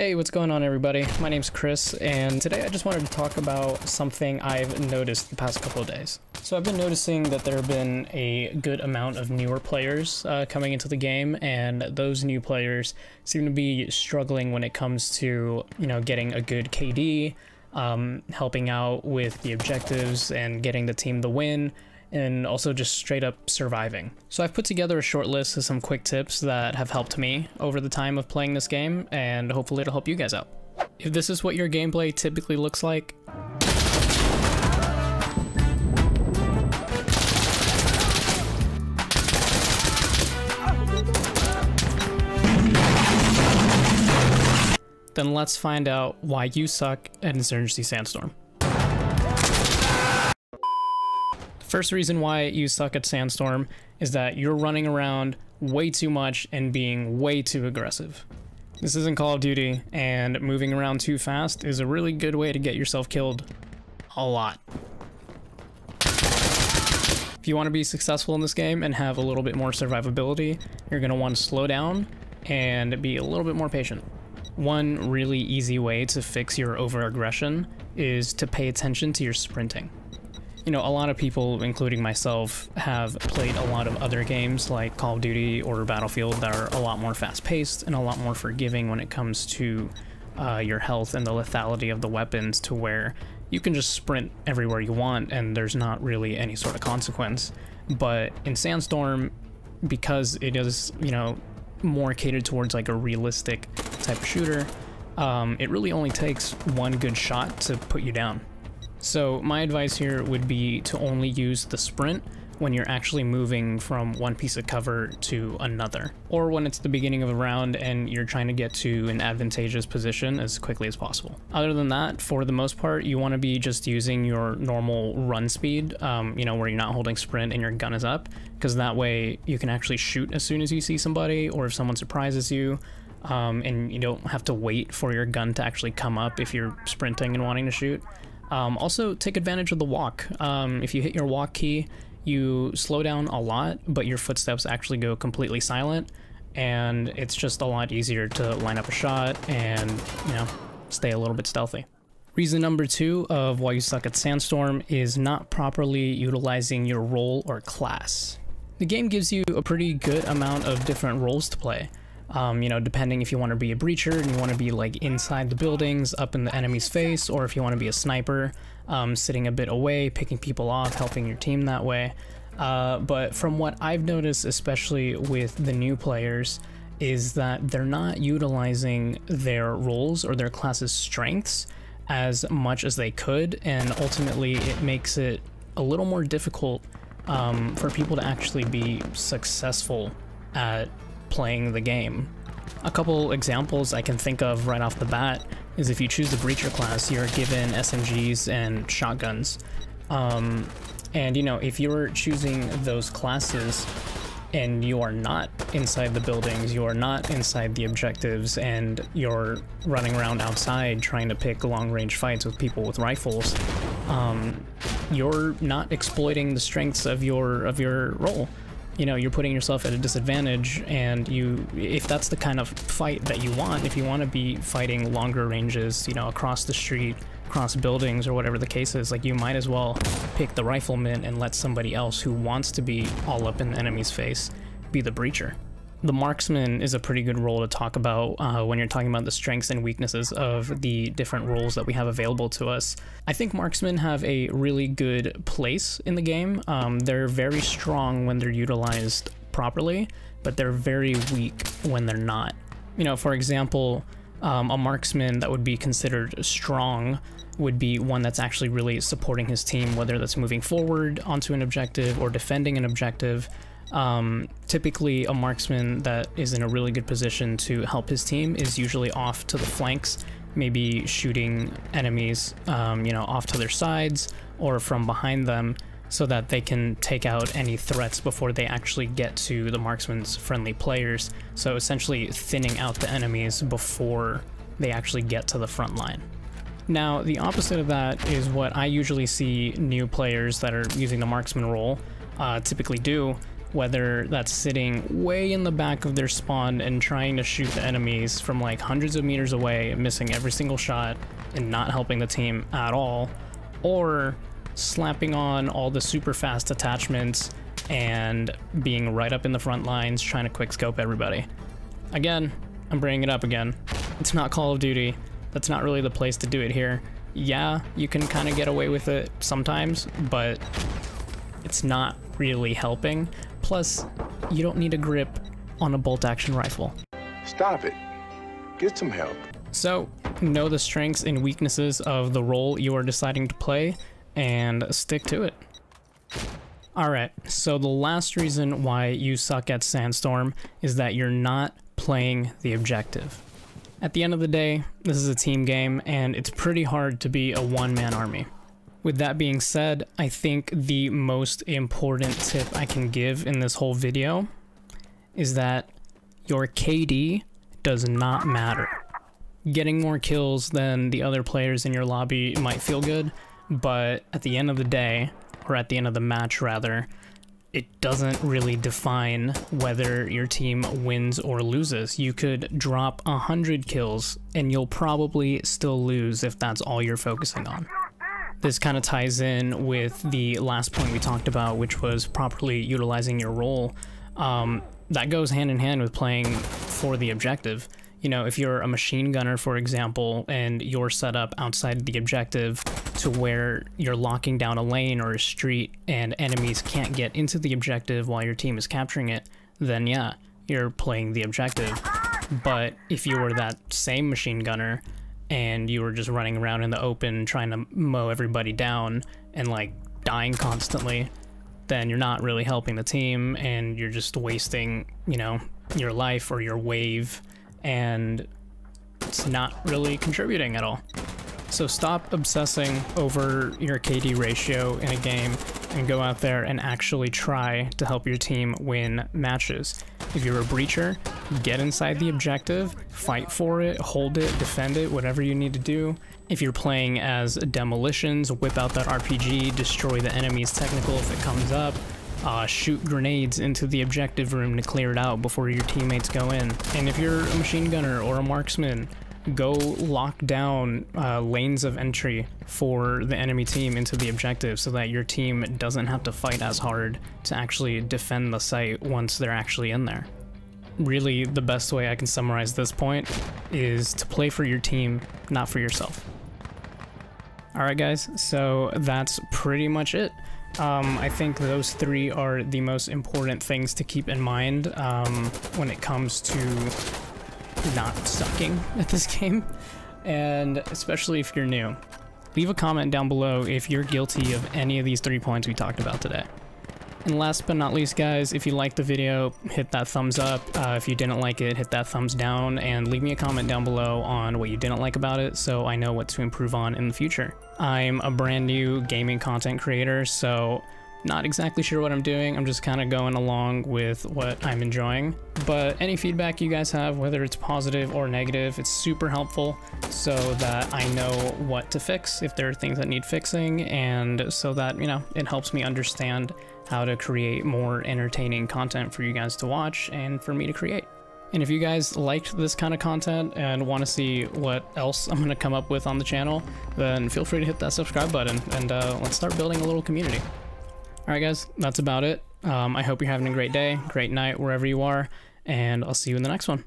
Hey, what's going on everybody? My name's Chris, and today I just wanted to talk about something I've noticed the past couple of days. So I've been noticing that there have been a good amount of newer players uh, coming into the game, and those new players seem to be struggling when it comes to, you know, getting a good KD, um, helping out with the objectives, and getting the team the win, and also just straight up surviving. So I've put together a short list of some quick tips that have helped me over the time of playing this game, and hopefully it'll help you guys out. If this is what your gameplay typically looks like, then let's find out why you suck at Insurgency Sandstorm. First reason why you suck at Sandstorm is that you're running around way too much and being way too aggressive. This isn't Call of Duty, and moving around too fast is a really good way to get yourself killed. A lot. If you want to be successful in this game and have a little bit more survivability, you're going to want to slow down and be a little bit more patient. One really easy way to fix your over-aggression is to pay attention to your sprinting you know, a lot of people, including myself, have played a lot of other games like Call of Duty or Battlefield that are a lot more fast paced and a lot more forgiving when it comes to uh, your health and the lethality of the weapons to where you can just sprint everywhere you want and there's not really any sort of consequence. But in Sandstorm, because it is, you know, more catered towards like a realistic type of shooter, um, it really only takes one good shot to put you down. So my advice here would be to only use the sprint when you're actually moving from one piece of cover to another, or when it's the beginning of a round and you're trying to get to an advantageous position as quickly as possible. Other than that, for the most part, you want to be just using your normal run speed, um, you know, where you're not holding sprint and your gun is up, because that way you can actually shoot as soon as you see somebody, or if someone surprises you, um, and you don't have to wait for your gun to actually come up if you're sprinting and wanting to shoot. Um, also, take advantage of the walk. Um, if you hit your walk key, you slow down a lot, but your footsteps actually go completely silent, and it's just a lot easier to line up a shot and, you know, stay a little bit stealthy. Reason number two of why you suck at Sandstorm is not properly utilizing your role or class. The game gives you a pretty good amount of different roles to play. Um, you know, depending if you want to be a breacher and you want to be like inside the buildings, up in the enemy's face, or if you want to be a sniper, um, sitting a bit away, picking people off, helping your team that way. Uh, but from what I've noticed, especially with the new players, is that they're not utilizing their roles or their class's strengths as much as they could, and ultimately it makes it a little more difficult um, for people to actually be successful at playing the game. A couple examples I can think of right off the bat is if you choose the Breacher class, you're given SMGs and shotguns. Um, and you know, if you're choosing those classes and you are not inside the buildings, you are not inside the objectives, and you're running around outside trying to pick long-range fights with people with rifles, um, you're not exploiting the strengths of your of your role you know you're putting yourself at a disadvantage and you if that's the kind of fight that you want if you want to be fighting longer ranges you know across the street across buildings or whatever the case is like you might as well pick the rifleman and let somebody else who wants to be all up in the enemy's face be the breacher the marksman is a pretty good role to talk about uh, when you're talking about the strengths and weaknesses of the different roles that we have available to us. I think marksmen have a really good place in the game. Um, they're very strong when they're utilized properly, but they're very weak when they're not. You know, for example, um, a marksman that would be considered strong would be one that's actually really supporting his team, whether that's moving forward onto an objective or defending an objective. Um, typically, a marksman that is in a really good position to help his team is usually off to the flanks, maybe shooting enemies, um, you know, off to their sides or from behind them so that they can take out any threats before they actually get to the marksman's friendly players. So essentially thinning out the enemies before they actually get to the front line. Now, the opposite of that is what I usually see new players that are using the marksman role uh, typically do, whether that's sitting way in the back of their spawn and trying to shoot the enemies from like hundreds of meters away, missing every single shot and not helping the team at all, or slapping on all the super fast attachments and being right up in the front lines trying to quick scope everybody. Again, I'm bringing it up again. It's not Call of Duty. That's not really the place to do it here. Yeah, you can kind of get away with it sometimes, but it's not really helping. Plus, you don't need a grip on a bolt action rifle. Stop it. Get some help. So, know the strengths and weaknesses of the role you are deciding to play and stick to it. Alright, so the last reason why you suck at Sandstorm is that you're not playing the objective. At the end of the day, this is a team game and it's pretty hard to be a one-man army. With that being said, I think the most important tip I can give in this whole video is that your KD does not matter. Getting more kills than the other players in your lobby might feel good, but at the end of the day, or at the end of the match rather, it doesn't really define whether your team wins or loses. You could drop 100 kills and you'll probably still lose if that's all you're focusing on. This kind of ties in with the last point we talked about, which was properly utilizing your role. Um, that goes hand in hand with playing for the objective. You know, if you're a machine gunner, for example, and you're set up outside the objective to where you're locking down a lane or a street and enemies can't get into the objective while your team is capturing it, then yeah, you're playing the objective. But if you were that same machine gunner and you were just running around in the open trying to mow everybody down and like dying constantly, then you're not really helping the team and you're just wasting, you know, your life or your wave and it's not really contributing at all. So stop obsessing over your KD ratio in a game and go out there and actually try to help your team win matches. If you're a breacher, get inside the objective, fight for it, hold it, defend it, whatever you need to do. If you're playing as demolitions, whip out that RPG, destroy the enemy's technical if it comes up, uh, shoot grenades into the objective room to clear it out before your teammates go in. And if you're a machine gunner or a marksman, go lock down uh, lanes of entry for the enemy team into the objective so that your team doesn't have to fight as hard to actually defend the site once they're actually in there. Really, the best way I can summarize this point is to play for your team, not for yourself. Alright guys, so that's pretty much it. Um, I think those three are the most important things to keep in mind um, when it comes to not sucking at this game, and especially if you're new. Leave a comment down below if you're guilty of any of these three points we talked about today. And last but not least, guys, if you liked the video, hit that thumbs up. Uh, if you didn't like it, hit that thumbs down, and leave me a comment down below on what you didn't like about it so I know what to improve on in the future. I'm a brand new gaming content creator, so not exactly sure what I'm doing. I'm just kind of going along with what I'm enjoying. But any feedback you guys have, whether it's positive or negative, it's super helpful so that I know what to fix if there are things that need fixing and so that, you know, it helps me understand how to create more entertaining content for you guys to watch and for me to create. And if you guys liked this kind of content and want to see what else I'm going to come up with on the channel, then feel free to hit that subscribe button and uh, let's start building a little community. Alright guys, that's about it. Um, I hope you're having a great day, great night, wherever you are, and I'll see you in the next one.